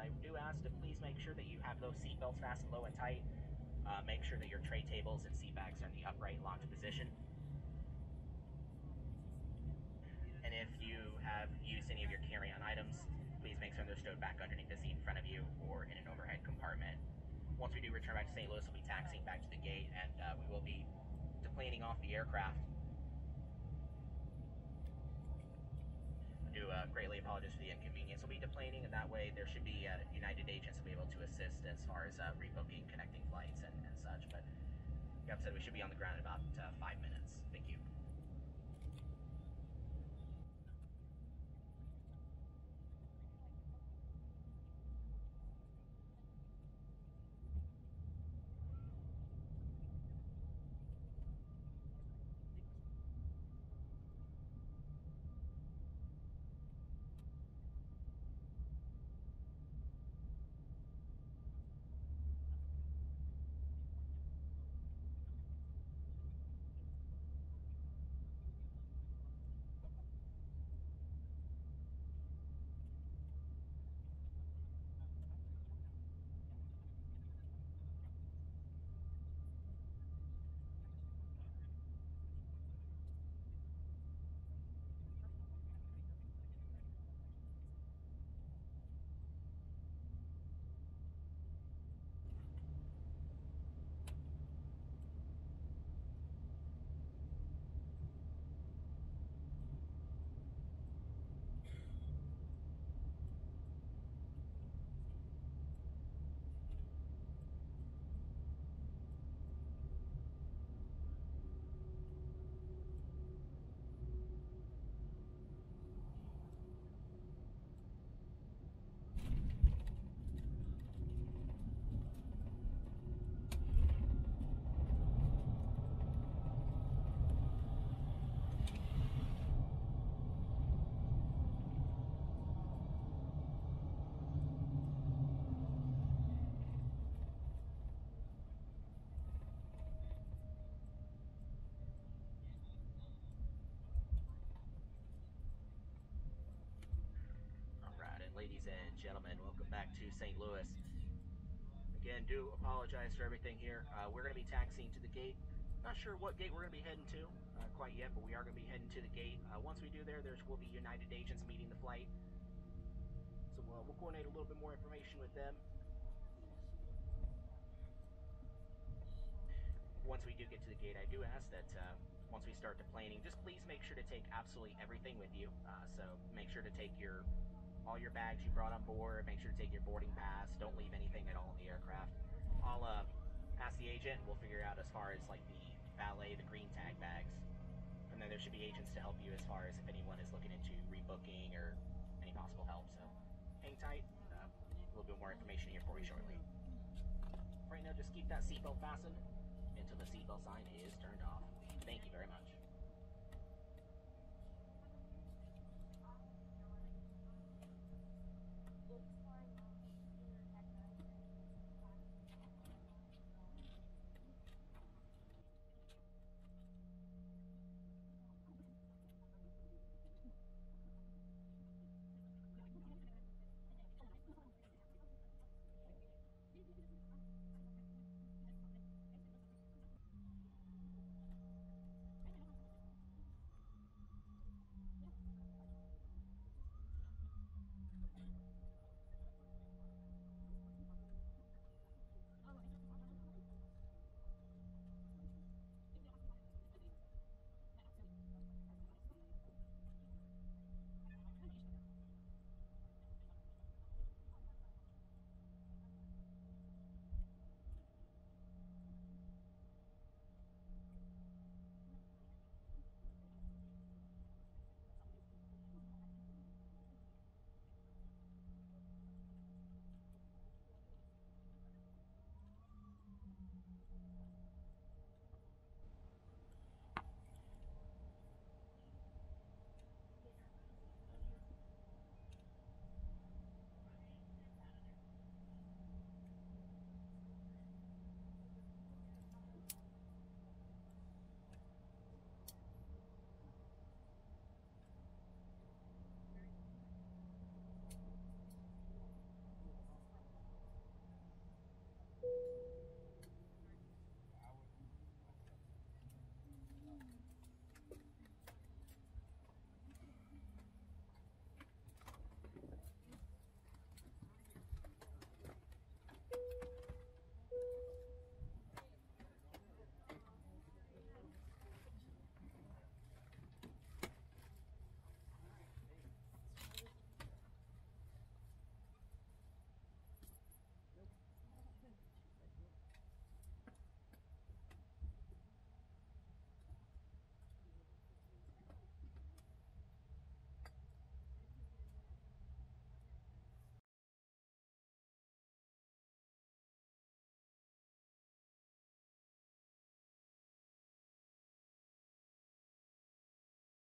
I do ask to please make sure that you have those seatbelts fastened low and tight. Uh, make sure that your tray tables and seat bags are in the upright locked position. And if you have used any of your carry-on items, please make sure they're stowed back underneath the seat in front of you or in an overhead compartment. Once we do return back to St. Louis, we'll be taxiing back to the gate and uh, we will be deplaning off the aircraft. I do uh, greatly apologize for the inconvenience. We'll be deplaning, and there should be uh, United agents will be able to assist as far as uh, rebooking, connecting flights, and, and such. But like I said, we should be on the ground in about uh, five minutes. Thank you. St. Louis. Again, do apologize for everything here. Uh, we're going to be taxiing to the gate. Not sure what gate we're going to be heading to uh, quite yet, but we are going to be heading to the gate. Uh, once we do there, there will be United agents meeting the flight. So uh, we'll coordinate a little bit more information with them. Once we do get to the gate, I do ask that uh, once we start deplaning, just please make sure to take absolutely everything with you. Uh, so make sure to take your all your bags you brought on board. Make sure to take your boarding pass. Don't leave anything at all in the aircraft. I'll uh, ask the agent, and we'll figure out as far as like the valet, the green tag bags, and then there should be agents to help you as far as if anyone is looking into rebooking or any possible help. So hang tight. Uh, a little bit more information here for you shortly. Right now, just keep that seatbelt fastened until the seatbelt sign is turned off. Thank you very much.